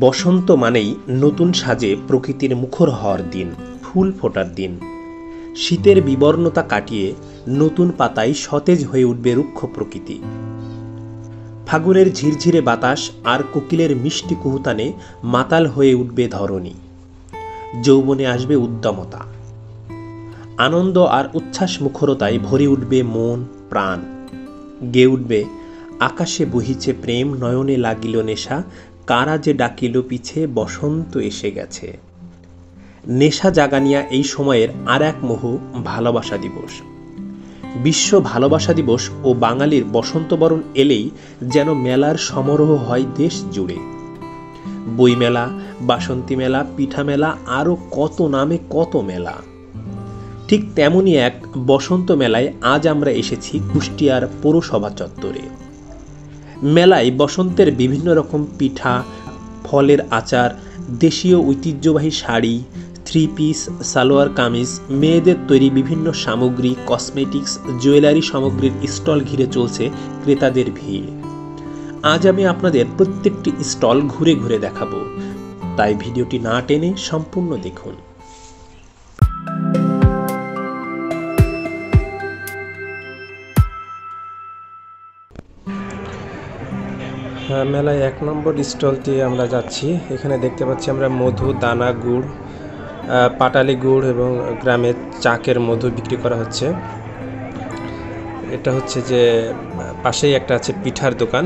বসন্ত মানেই নতুন সাজে প্রকৃতির মুখর হওয়ার দিন, ফুল ফোটার দিন। শীতের বিবর্ণতা কাটিয়ে নতুন পাতায় সতেজ হয়ে উঠবে রুক্ষ প্রকৃতি। ফাগুনের ঝিরঝিরে বাতাস আর কোকিলের মিষ্টি কুহুতানে মাতাল হয়ে উঠবে ধরণী। যৌবনে আসবে উদ্যমতা। আনন্দ আর উচ্ছ্বাস মুখরতায় ভরে উঠবে মন, প্রাণ। গে উঠবে আকাশে বহিছে প্রেম, নয়নে লাগিল নেশা কারা যে ডাকিল পিছে বসন্ত এসে গেছে। নেশা জাগানিয়া এই সময়ের আর এক মোহ ভালোবাসা দিবস। বিশ্ব ভালোবাসা দিবস ও বাঙালির বসন্তবরণ এলেই যেন মেলার সমারোহ হয় দেশ জুড়ে। বইমেলা বাসন্তী মেলা, পিঠা মেলা, আরও কত নামে কত মেলা। ঠিক তেমনই এক বসন্ত মেলায় আজ আমরা এসেছি কুষ্টিয়ার পৌরসভা চত্বরে। মেলায় বসন্তের বিভিন্ন রকম পিঠা, ফলের আচার, দেশীয় ঐতিহ্যবাহী শাড়ি থ্রি পিস সালোয়ার কামিজ, মেয়েদের তৈরি বিভিন্ন সামগ্রী কসমেটিক্স জুয়েলারি সামগ্রীর স্টল ঘিরে চলছে ক্রেতাদের ভিড়। আজ আমি আপনাদের প্রত্যেকটি স্টল ঘুরে ঘুরে দেখাবো। তাই ভিডিওটি না টেনে সম্পূর্ণ দেখুন। মেলায় এক নম্বর স্টলটি আমরা যাচ্ছি। এখানে দেখতে পাচ্ছি আমরা মধু, দানা গুড় পাটালি গুড় এবং গ্রামের চাকের মধু বিক্রি করা হচ্ছে। এটা হচ্ছে যে, পাশেই একটা আছে পিঠার দোকান।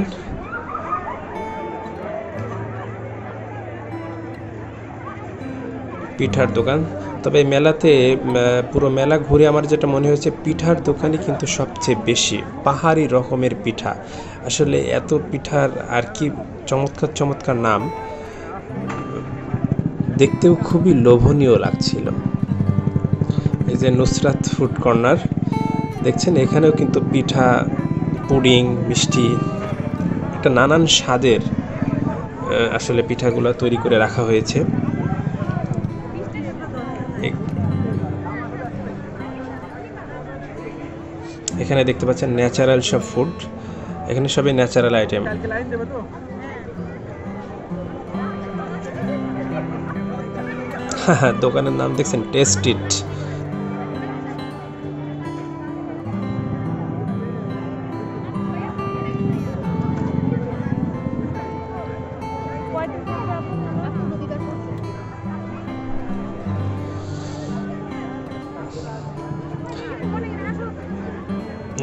পিঠার দোকান। তবে মেলাতে পুরো মেলা ঘুরে আমার যেটা মনে হয়েছে, পিঠার দোকানই কিন্তু সবচেয়ে বেশি, পাহাড়ি রকমের পিঠা। আসলে এত পিঠার আর কি চমৎকার চমৎকার নাম, দেখতেও খুবই লোভনীয় লাগছিল। এই যে নুসরাত ফুড কর্নার, দেখছেন এখানেও কিন্তু পিঠা, পুডিং, মিষ্টি, একটা নানান স্বাদের আসলে পিঠাগুলো তৈরি করে রাখা হয়েছে। এখানে দেখতে পাচ্ছেন ন্যাচারাল সব ফুড। এখানে সবই ন্যাচারাল আইটেম হ্যাঁ দোকানের নাম দেখছেন টেস্ট ইট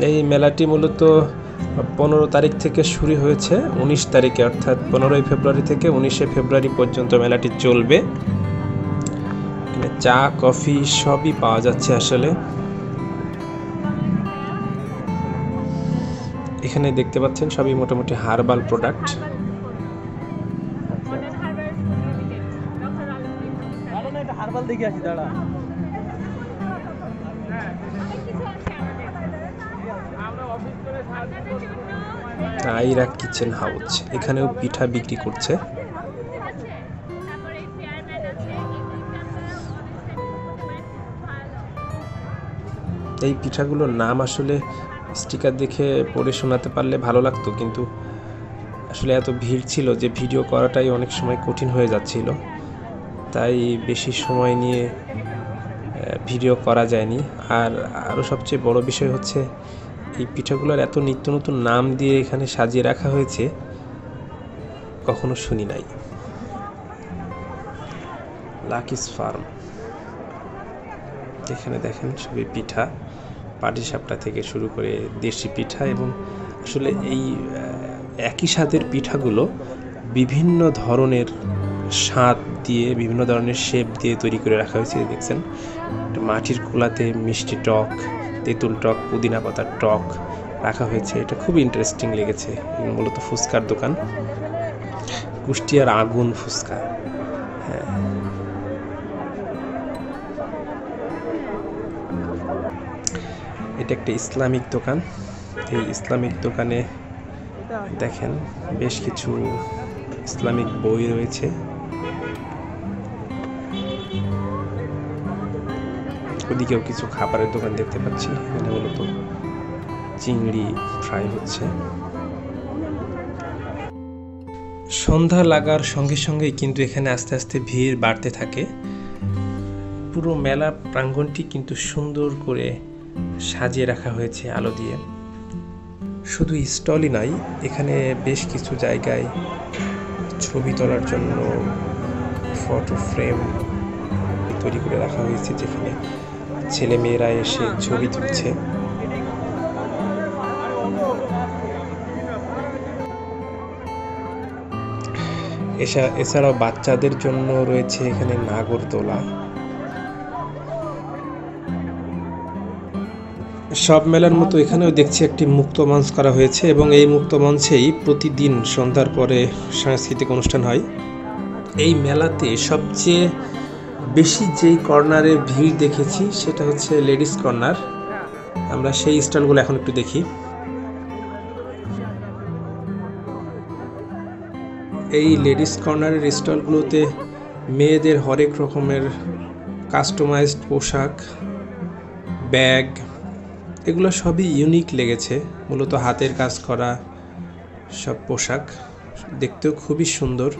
এই মেলাটি মূলত পনেরো তারিখ থেকে শুরু হয়েছে উনিশ তারিখে অর্থাৎ পনেরোই ফেব্রুয়ারি থেকে উনিশে ফেব্রুয়ারি পর্যন্ত মেলাটি চলবে। এখানে চা কফি সবই পাওয়া যাচ্ছে আসলে। এখানে দেখতে পাচ্ছেন সবই মোটামুটি হার্বাল প্রোডাক্ট। হারবাল দেখে আসি দাঁড়া। আইরা কিচেন হাউস, এখানেও পিঠা বিক্রি করছে। এই পিঠাগুলোর নাম আসলে স্টিকার দেখে পড়ে শোনাতে পারলে ভালো লাগতো, কিন্তু আসলে এত ভিড় ছিল যে ভিডিও করাটাই অনেক সময় কঠিন হয়ে যাচ্ছিল। তাই বেশি সময় নিয়ে ভিডিও করা যায়নি। আর আরও সবচেয়ে বড় বিষয় হচ্ছে এই পিঠাগুলোর এত নিত্য নতুন নাম দিয়ে এখানে সাজিয়ে রাখা হয়েছে, কখনো শুনি নাই। Lucky's farm. এখানে দেখেন সবই পিঠা পাটিসাপটা থেকে শুরু করে দেশি পিঠা এবং আসলে এই একই স্বাদের পিঠাগুলো বিভিন্ন ধরনের স্বাদ দিয়ে, বিভিন্ন ধরনের শেপ দিয়ে তৈরি করে রাখা হয়েছে দেখছেন। মাটির কুলাতে মিষ্টি টক তেঁতুল টক, পুদিনা পাতার টক রাখা হয়েছে। এটা খুব ইন্টারেস্টিং লেগেছে মূলত ফুচকার দোকান। কুষ্টিয়ার আগুন ফুচকা হ্যাঁ। এটা একটা ইসলামিক দোকান। এই ইসলামিক দোকানে দেখেন, বেশ কিছু ইসলামিক বই রয়েছে। ওদিকেও কিছু খাবারের দোকান দেখতে পাচ্ছি। এখানে মূলত চিংড়ি ফ্রাই হচ্ছে। সন্ধ্যা লাগার সঙ্গে সঙ্গেই কিন্তু এখানে আস্তে আস্তে ভিড় বাড়তে থাকে। পুরো মেলা প্রাঙ্গণটি কিন্তু সুন্দর করে সাজিয়ে রাখা হয়েছে আলো দিয়ে। শুধু স্টলই নাই, এখানে বেশ কিছু জায়গায় ছবি তোলার জন্য ফটো ফ্রেম তৈরি করে রাখা হয়েছে যেখানে ছেলে মেয়েরা এসে ছবি তুলছে। এছা- এছাড়াও বাচ্চাদের জন্য রয়েছে এখানে নাগরদোলা সব মেলার মতো এখানেও দেখছি একটি মুক্ত মঞ্চ করা হয়েছে এবং এই মুক্ত মঞ্চেই প্রতিদিন সন্ধ্যার পরে সাংস্কৃতিক অনুষ্ঠান হয়। এই মেলাতে সবচেয়ে বেশি যেই কর্নারে ভিড় দেখেছি, সেটা হচ্ছে লেডিস কর্নার। আমরা সেই স্টলগুলো এখন একটু দেখি। এই লেডিস কর্নারের স্টলগুলোতে মেয়েদের হরেক রকমের কাস্টমাইজড পোশাক, ব্যাগ, এগুলো সবই ইউনিক লেগেছে। মূলত হাতের কাজ করা সব পোশাক। দেখতেও খুবই সুন্দর।